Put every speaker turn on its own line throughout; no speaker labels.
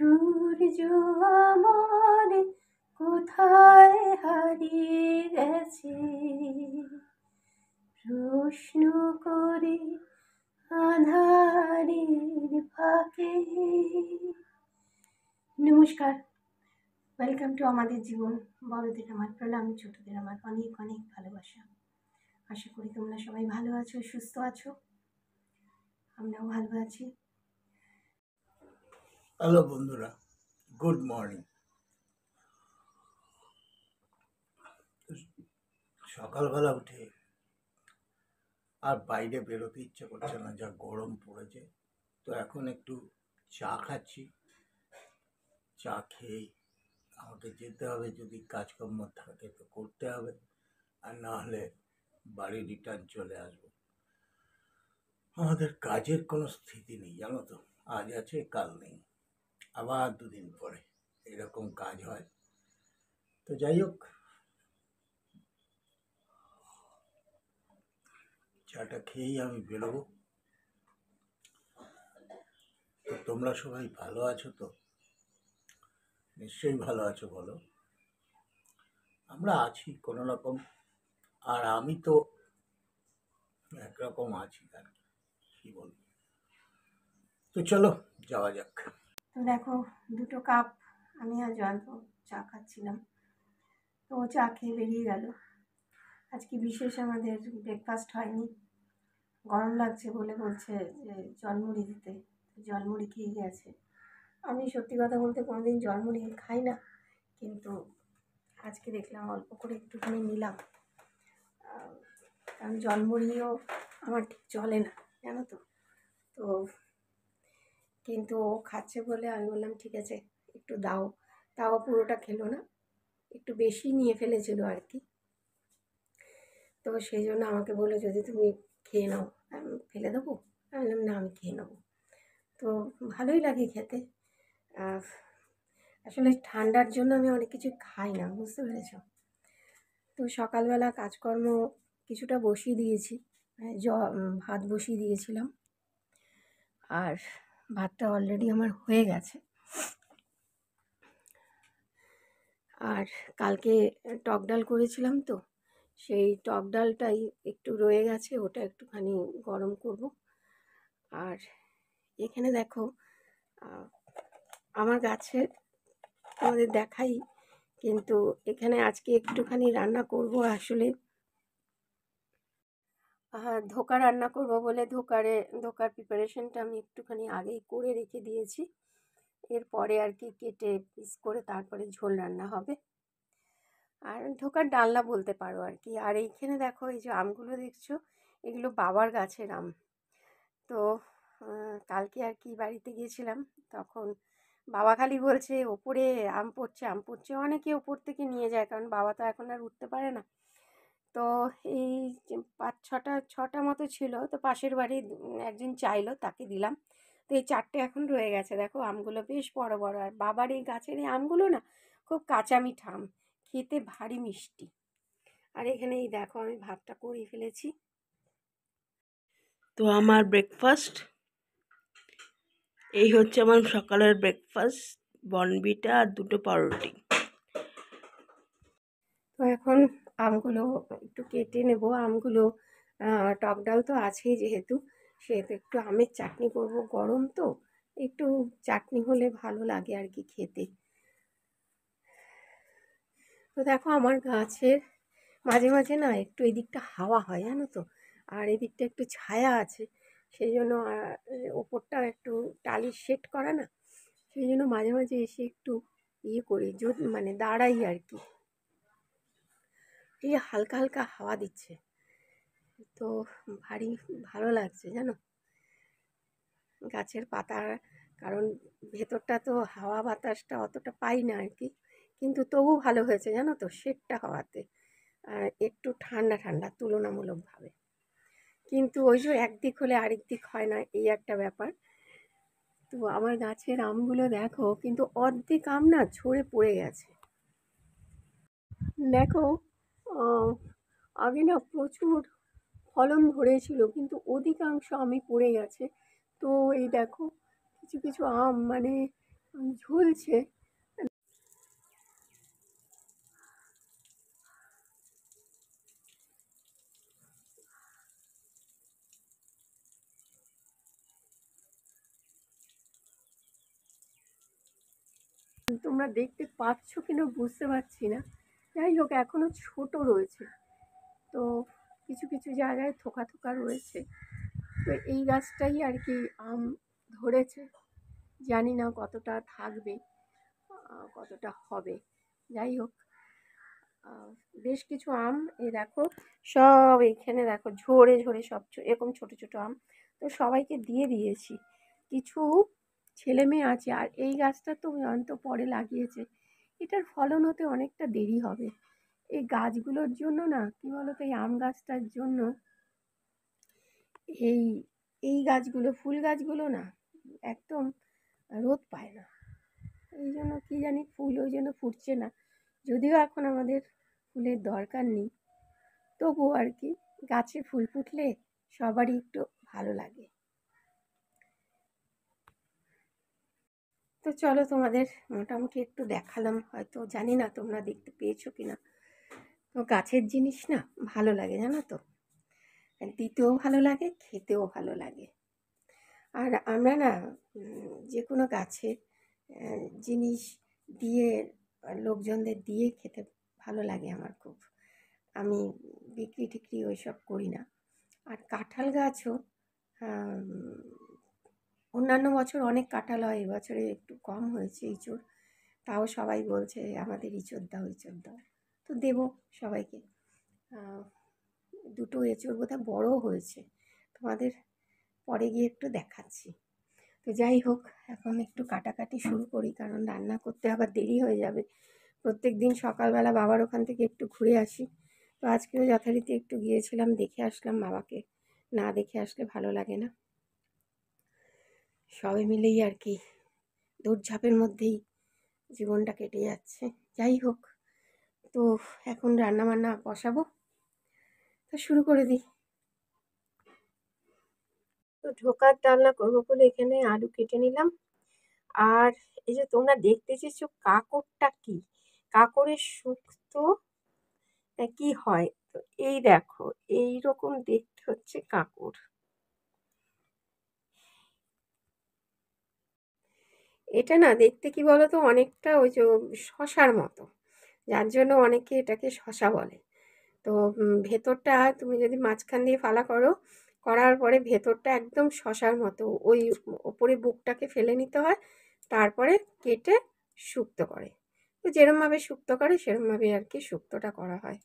সূর্য আমার কোথায় হারিয়ে গেছে? প্রশ্ন করে আধারের ফাঁকে। নমস্কার। ওয়েলকাম টু আমাদের জীবন। বড়দের আমার প্রণাম, ছোটদের আমার অনেক অনেক ভালোবাসা। আশা করি তোমরা সবাই ভালো আছো, সুস্থ আছো। আমরাও ভালো আছি।
হ্যালো বন্ধুরা, গুড মর্নিং। সকালবেলা উঠে আর বাইরে বেরোতে ইচ্ছে করছে না, যা গরম পড়েছে। তো এখন একটু চা খাচ্ছি। চা খেয়েই আমাকে যেতে হবে, যদি কাজকর্ম থাকে তো করতে হবে। আর না হলে বাড়ি রিটার্ন চলে আসব। আমাদের কাজের কোনো স্থিতি নেই, জানো তো। আজ আছে, কাল নেই। আবার দুদিন পরে এরকম কাজ হয়। তো যাই হোক। চাটা খেয়েই আমি বেরোবো। তো তোমরা সবাই ভালো আছো তো? নিশ্চয়ই ভালো আছো বলো। আমরা আছি কোনো রকম আর আমি তো একরকম আছি আর কী বলব। তো চলো যাওয়া যাক।
তো দেখো, দুটো কাপ আমি আর জয়ন্ত চা খাচ্ছিলাম। তো ও চা খেয়ে বেরিয়ে গেল। আজকে বিশেষ আমাদের ব্রেকফাস্ট হয়নি। গরম লাগছে বলে বলছে যে, জলমুড়ি দিতে। জলমুড়ি খেয়ে গেছে। আমি সত্যি কথা বলতে কোনোদিন জলমুড়ি খাই না, কিন্তু আজকে দেখলাম অল্প করে একটুখানি নিলাম। কারণ জলমুড়িও আমার ঠিক চলে না, জানো তো? তো কিন্তু ও খাচ্ছে বলে আমি বললাম, ঠিক আছে, একটু দাও। তাও পুরোটা খেলো না, একটু বেশি নিয়ে ফেলেছিল আর কি। তো সেই জন্য আমাকে বলল, যদি তুমি খেয়ে নাও, আমি ফেলে দেবো? আমি বললাম, না, আমি খেয়ে নেব। তো ভালোই লাগে খেতে। আসলে ঠান্ডার জন্য আমি অনেক কিছু খাই না, বুঝতে পেরেছ? তো সকালবেলা কাজকর্ম কিছুটা বসিয়ে দিয়েছি মানে জ, ভাত বসিয়ে দিয়েছিলাম। আর ভাতটা অলরেডি আমার হয়ে গেছে। আর কালকে টক ডাল করেছিলাম তো, সেই টক ডালটাই একটু রয়ে গেছে, ওটা একটুখানি গরম করব। আর এখানে দেখো আমার গাছের তোমাদের দেখাই, কিন্তু এখানে আজকে একটুখানি রান্না করব আসলে। আহ, ধোকা রান্না করব বলে ধোকারে ধোকার প্রিপারেশনটা আমি একটুখানি আগেই করে রেখে দিয়েছি। এরপরে আর কি কেটে পিস করে তারপরে ঝোল রান্না হবে। আর ধোকার ডালনা বলতে পারো আর কি। আর এইখানে দেখো এই যে আমগুলো দেখছ এগুলো বাবার গাছের আম। তো কালকে আর কি বাড়িতে গিয়েছিলাম তখন বাবা খালি বলছে ওপরে আম পড়ছে আম পড়ছে। অনেকে ওপর থেকে নিয়ে যায় কারণ বাবা তো এখন আর উঠতে পারে না। তো এই পাঁচ ছটা ছটা মতো ছিল, তো পাশের বাড়ি একজন চাইলো, তাকে দিলাম। তো এই চারটে এখন রয়ে গেছে। দেখো, আমগুলো বেশ বড় বড়। আর বাবার এই গাছের এই আমগুলো না, খুব কাঁচা মিঠা আম খেতে ভারী মিষ্টি। আর এখানে এই দেখো, আমি ভাতটা করিয়ে ফেলেছি।
তো আমার ব্রেকফাস্ট এই হচ্ছে আমার সকালের ব্রেকফাস্ট বনবিটা আর দুটো পাউরুটি
তো এখন আমগুলো একটু কেটে নেব, আমগুলো টক ডাল তো আছেই যেহেতু, সেহেতু একটু আমের চাটনি করব। গরম তো, একটু চাটনি হলে ভালো লাগে আর কি খেতে। তো দেখো আমার গাছের মাঝে মাঝে না একটু এদিকটা হাওয়া হয়, জানো তো? আর এদিকটা একটু ছায়া আছে, সেই জন্য ওপরটা একটু টালির শেড করা না, সেই জন্য মাঝে মাঝে এসে একটু ইয়ে করি মানে দাঁড়াই আর কি। এই হালকা হালকা হাওয়া দিচ্ছে। তো ভারী, ভালো লাগছে, জানো? গাছের পাতা কারণ ভেতরটা তো হাওয়া বাতাসটা অতটা পাই না আর কি। কিন্তু তবু ভালো হয়েছে, জানো তো? শেডটা হওয়াতে। আর একটু ঠান্ডা ঠান্ডা, তুলনামূলকভাবে। কিন্তু ওই যে একদিক হলে আরেক দিক হয় না, এই একটা ব্যাপার। তো আমার গাছের আমগুলো দেখো, কিন্তু অর্ধেক আম না ঝরে পড়ে গেছে। দেখো আগে না প্রচুর ফলন ধরেছিল, কিন্তু অধিকাংশ আমি পড়ে গেছে। তো এই দেখো, কিছু কিছু আম মানে ঝুলছে। তোমরা দেখতে পাচ্ছ কিনা বুঝতে পারছি না। যাই হোক এখনও ছোট রয়েছে। তো কিছু কিছু জায়গায় থোকা থোকা রয়েছে। তো এই গাছটাই আর কি আম ধরেছে। জানি না কতটা থাকবে কতটা হবে। যাই হোক বেশ কিছু আম এ দেখো, সব এখানে দেখো, ঝরে ঝরে সব এরকম ছোট ছোট আম। তো সবাইকে দিয়ে দিয়েছি। কিছু ছেলে মেয়ে আছে, আর এই গাছটা তো অন্ত পরে লাগিয়েছে। এটার ফলন হতে অনেকটা দেরি হবে। এই গাছগুলোর জন্য না, কী বলো তো এই আম গাছটার জন্য এই এই গাছগুলো, ফুল গাছগুলো না একদম রোদ পায় না। এই জন্য কী জানি ফুল ওই জন্য ফুটছে না। যদিও এখন আমাদের ফুলের দরকার নেই, তবুও আর কি, গাছে ফুল ফুটলে সবারই একটু ভালো লাগে। তো চলো তোমাদের মোটামুটি একটু দেখালাম। হয়তো জানি না তোমরা দেখতে পেয়েছ কি না তো গাছের জিনিস না ভালো লাগে, জানো তো? দিতেও ভালো লাগে, খেতেও ভালো লাগে। আর আমরা না যে কোনো গাছের জিনিস দিয়ে, লোকজনদের দিয়ে খেতে ভালো লাগে আমার খুব। আমি বিক্রি টিক্রি ওইসব করি না। আর কাঁঠাল গাছও অন্যান্য বছর অনেক কাঁঠাল হয়, এবছরে একটু কম হয়েছে ইঁচড়। তাও সবাই বলছে, আমাদের ইঁচড় দাও ইঁচড় দাও। তো দেবো সবাইকে। দুটো এঁচড় বোধহয় বড়ও হয়েছে। তোমাদের পরে গিয়ে একটু দেখাচ্ছি। তো যাই হোক, এখন একটু কাটাকাটি শুরু করি, কারণ রান্না করতে আবার দেরি হয়ে যাবে। প্রত্যেক দিন সকালবেলা বাবার ওখান থেকে একটু ঘুরে আসি। তো আজকেও যথারীতি একটু গিয়েছিলাম, দেখে আসলাম বাবাকে। না দেখে আসলে ভালো লাগে না। সবাই মিলেই আর কি দৌড়ঝাঁপের মধ্যেই জীবনটা কেটে যাচ্ছে। যাই হোক, তো এখন রান্না বান্না বসাবো। তো শুরু করে দিই। তো ঢোকার ডালনা করব বলে এখানে আলু কেটে নিলাম। আর এই যে তোমরা দেখতে চেয়েছো কাঁকড়টা কি? কাঁকড়ের শুক্তো কি হয়? তো এই দেখো এই রকম দেখতে হচ্ছে কাঁকড় এটা না দেখতে কি বলো তো অনেকটা ওই যে শশার মতো। যার জন্য অনেকে এটাকে শশা বলে। তো ভেতরটা তুমি যদি মাঝখান দিয়ে ফালা করো, করার পরে ভেতরটা একদম শশার মতো। ওই ওপরে বুকটাকে ফেলে নিতে হয়, তারপরে কেটে শুক্তো করে। তো যেরমভাবে শুক্তো করে, সেরমভাবে আর কি শুক্তোটা করা হয়।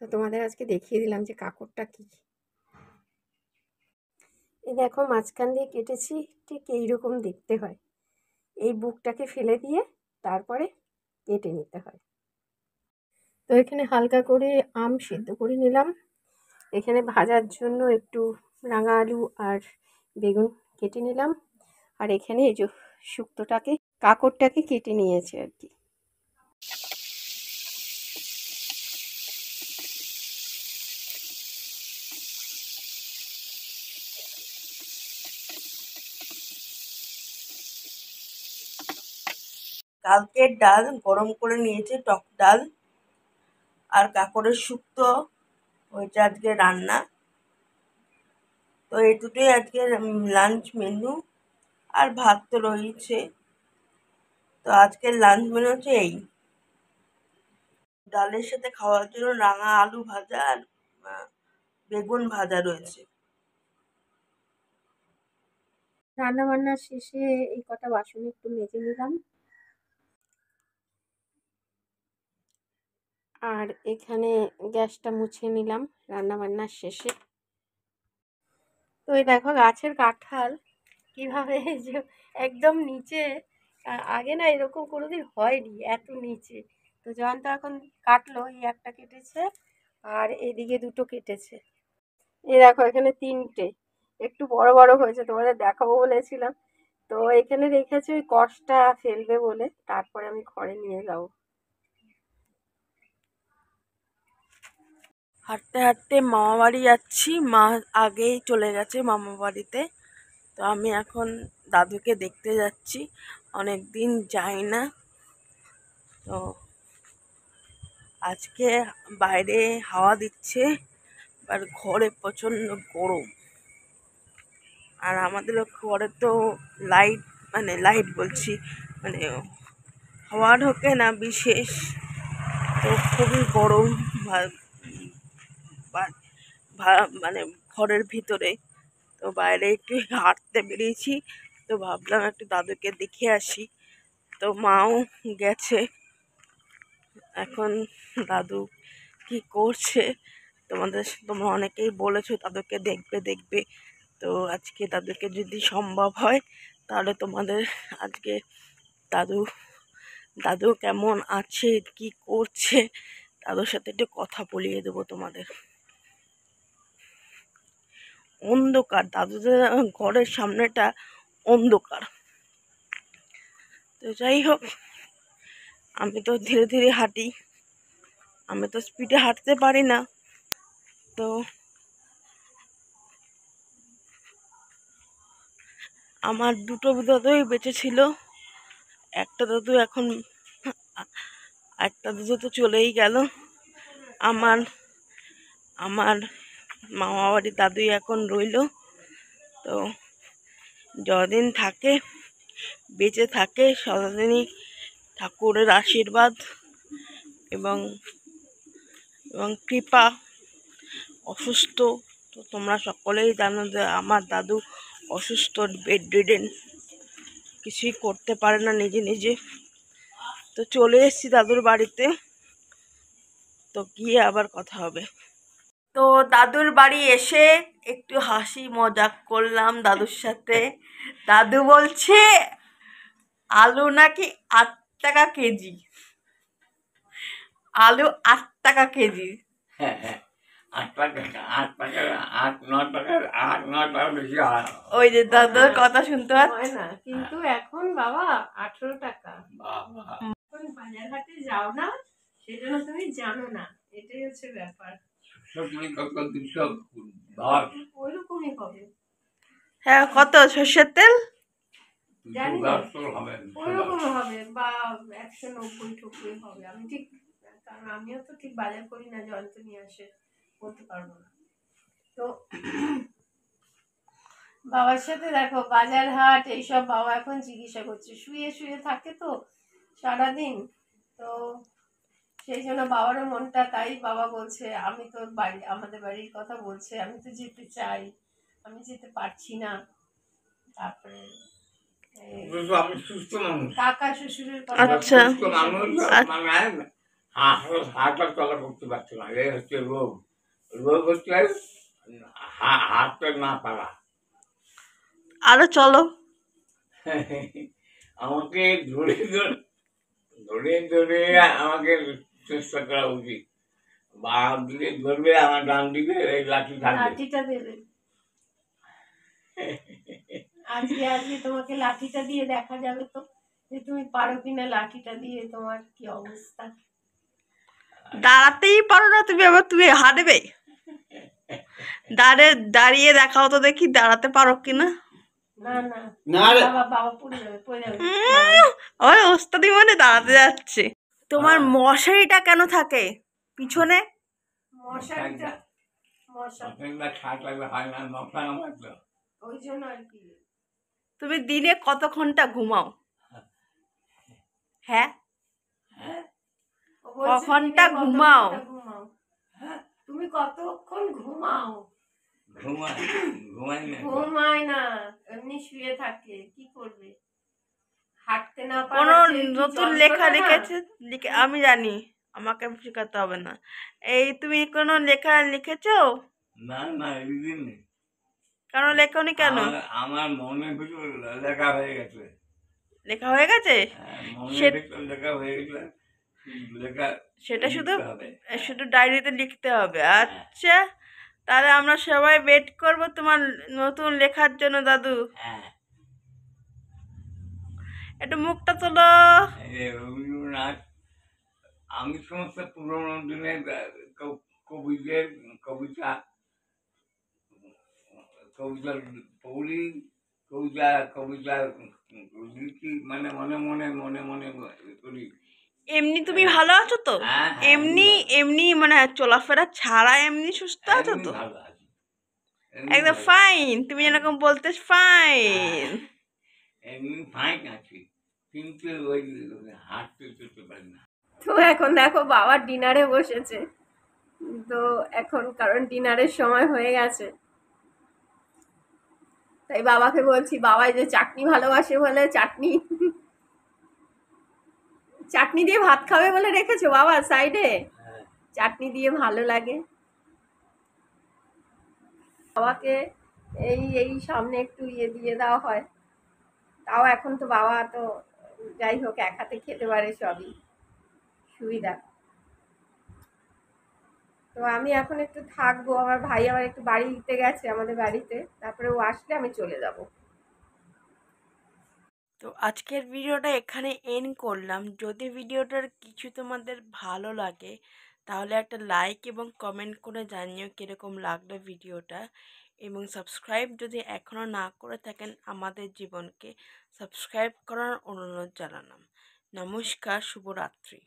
তো তোমাদের আজকে দেখিয়ে দিলাম যে কাঁকড়টা কী। দেখো মাঝখান দিয়ে কেটেছি, ঠিক এইরকম দেখতে হয়। এই বুকটাকে ফেলে দিয়ে তারপরে কেটে নিতে হয়। তো এখানে হালকা করে আম সিদ্ধ করে নিলাম। এখানে ভাজার জন্য একটু রাঙা আলু আর বেগুন কেটে নিলাম। আর এখানে এই যে শুক্তোটাকে কাঁকড়টাকে কেটে নিয়েছে আর কি।
কালকের ডাল গরম করে নিয়েছে, টক ডাল আর কাঁকড়ের শুক্তো, ওইটা আজকে রান্না। তো দুটোই আজকে লাঞ্চ মেনু আর ভাত তো রয়েছে। তো আজকের লাঞ্চ মেনু হচ্ছে এই। ডালের সাথে খাওয়ার জন্য রাঙা আলু ভাজা আর বেগুন ভাজা রয়েছে।
রান্না বান্না শেষে এই কটা বাসন একটু মেজে নিলাম। আর এখানে গ্যাসটা মুছে নিলাম রান্না বান্নার শেষে। তো এই দেখো গাছের কাঁঠাল কীভাবে যে একদম নিচে আগে না এরকম কোনোদিন হয়নি এত নিচে। তো জয়ন্ত এখন কাটলো, এই একটা কেটেছে আর এদিকে দুটো কেটেছে। এই দেখো এখানে তিনটে, একটু বড় বড় হয়েছে, তোমাদের দেখাবো বলেছিলাম। তো এখানে রেখেছি ওই কষটা ফেলবে বলে, তারপরে আমি ঘরে নিয়ে যাব।
হাঁটতে হাঁটতে মামা বাড়ি যাচ্ছি। মা আগেই চলে গেছে মামা বাড়িতে। তো আমি এখন দাদুকে দেখতে যাচ্ছি। অনেক দিন যাই না। তো আজকে বাইরে হাওয়া দিচ্ছে আর ঘরে প্রচণ্ড গরম। আর আমাদের ঘরে তো লাইট মানে লাইট বলছি মানে হাওয়া ঢোকে না বিশেষ। তো খুবই গরম মানে ঘরের ভিতরে। তো বাইরে একটু হাঁটতে বেরিয়েছি। তো ভাবলাম একটু দাদুকে দেখে আসি। তো মাও গেছে। এখন দাদু কি করছে? তোমাদের তোমরা অনেকেই বলেছ দাদুকে দেখবে দেখবে। তো আজকে দাদুকে যদি সম্ভব হয়, তাহলে তোমাদের আজকে দাদু দাদু কেমন আছে, কি করছে, দাদুর সাথে একটু কথা বলিয়ে দেবো তোমাদের। অন্ধকার। দাদুদের ঘরের সামনেটা অন্ধকার। তো যাই হোক, আমি তো ধীরে ধীরে হাঁটি। আমি তো স্পিডে হাঁটতে পারি না। তো আমার দুটো দাদুই বেঁচে ছিল। একটা দাদু এখন একটা দাদু তো চলেই গেল। আমার আমার মামা বাড়ির দাদুই এখন রইল। তো যদিন থাকে, বেঁচে থাকে, ততদিনই ঠাকুরের আশীর্বাদ এবং এবং কৃপা। অসুস্থ, তো তোমরা সকলেই জানো যে আমার দাদু অসুস্থ বেড রিডেন কিছুই করতে পারে না নিজে নিজে। তো চলে এসেছি দাদুর বাড়িতে। তো গিয়ে আবার কথা হবে। তো দাদুর বাড়ি এসে একটু হাসি মজাক করলাম দাদুর সাথে। দাদু বলছে আলু নাকি আট টাকা কেজি? আলু আট টাকা কেজি।
হ্যাঁ হ্যাঁ।
ওই যে দাদুর কথা শুনতে
হয় না কিন্তু এখন বাবা আঠেরো টাকা। এখন বাজার হাটে যাও না সেজন্য তুমি জানো না।
কত দুশো দশ
হ্যাঁ কত? সর্ষের তেল?
জানি না।
দশ হবে
বা একশো নব্বই হবে। আমি ঠিক কারণ আমিও তো ঠিক বাজার করি না জয়ন্ত নিয়ে আসে বলতে পারব না। তো বাবার সাথে দেখো বাজার হাট এইসব বাবা এখন চিকিৎসা করছে। শুয়ে শুয়ে থাকে তো সারাদিন। তো সেই জন্য বাবারও মনটা তাই বাবা বলছে আমি তো বাড়ি আমাদের বাড়ির কথা বলছে আমি তো যেতে চাই আমি যেতে পারছি না। তারপরে কাকা শ্বশুরের কথা
আচ্ছা।
মানে হাঁটা চলা করতে পারছি না। এই হচ্ছে রোগ। রোগ হচ্ছে হা- হাঁটতে না পারা
আরও চলো।
আমাকে ধরে ধরে ধরে ধরে আমাকে চেষ্টা করা উচিত। বাম দিকে ধরবে আমার ডান দিকে এই লাঠি থাকবে।
লাঠিটা দেবে। আজকে আজকে তোমাকে লাঠিটা দিয়ে দেখা যাবে তো যে তুমি পারো কিনা লাঠিটা দিয়ে তোমার কি অবস্থা?
দাঁড়াতেই পারো না তুমি আবার তুমি হাঁটবে। দাঁড়ে দাঁড়িয়ে দেখাও তো দেখি দাঁড়াতে পারো কিনা।
না না।
না
বাবা বাবা পড়ে যাবে পড়ে যাবে।
ওই ওস্তাদি মানে দাঁড়াতে যাচ্ছে। তোমার মশারিটা কেন থাকে? পিছনে?
মশারিটা
হয়
তুমি দিনে কত ঘণ্টা ঘুমাও? হ্যাঁ?
ঘণ্টা কত
ঘুমাও?
ঘণ্টা ঘুমাও? তুমি কতক্ষণ ঘুমাও?
ঘুমাই না
এমনি শুয়ে থাকে কি করবে? হাঁটতে না
কোন নতুন লেখা
না?
লিখেছে? লিখে আমি জানি আমাকে শেখাতে হবে না। এই তুমি কোনো লেখা লিখেছো?
না না এদিন
কেন লেখনি কেন?
আমার- মনের ভিতর লেখা হয়ে গেছে।
লেখা হয়ে গেছে?
হ্যাঁ, লেখা হয়ে গেছে।
সেটা শুধু শুধু ডায়েরিতে লিখতে হবে। আচ্ছা তাহলে আমরা সবাই ওয়েট করব তোমার নতুন লেখার জন্য দাদু।
হ্যাঁ।
একটু মুখটা তোলো।
রবীন্দ্রনাথ আমি সমস্ত পুরোনো দিনের কবিদের কবিতা কবিতা পড়ি কবিতা কবিতা লিখি মানে মনে মনে মনে মনে করি।
এমনি তুমি ভালো আছো তো?
হ্যাঁ, হ্যাঁ,
এমনি এমনি মানে চলাফেরা ছাড়া এমনি সুস্থ আছো তো? একদম ফাইন তুমি যেরকম বলতে ফাইন
এমনি ফাইন আছি। কিন্তু ওই হাঁটতে চলতে পারি না।
তো এখন দেখো বাবা ডিনারে বসেছে। তো এখন কারণ ডিনারের সময় হয়ে গেছে। তাই বাবাকে বলছি বাবা যে চাটনি ভালোবাসে বলে চাটনি চাটনি দিয়ে ভাত খাবে বলে রেখেছো বাবা সাইডে?
হ্যাঁ।
চাটনি দিয়ে ভালো লাগে। বাবাকে এই এই সামনে একটু ইয়ে দিয়ে দেওয়া হয়। তাও এখন তো বাবা তো যাই হোক, এক হাতে খেতে পারে সবই। সুবিধা। তো আমি এখন একটু থাকব। আমার ভাই আমার একটু বাড়ি দিতে গেছে আমাদের বাড়িতে। তারপরে ও আসলে আমি চলে যাব।
তো আজকের ভিডিওটা এখানে এন্ড করলাম। যদি ভিডিওটার কিছু তোমাদের ভালো লাগে, তাহলে একটা লাইক এবং কমেন্ট করে জানিও কীরকম লাগল ভিডিওটা। এবং সাবস্ক্রাইব যদি এখনও না করে থাকেন আমাদের জীবনকে সাবস্ক্রাইব করার অনুরোধ জানালাম। নমস্কার শুভরাত্রি।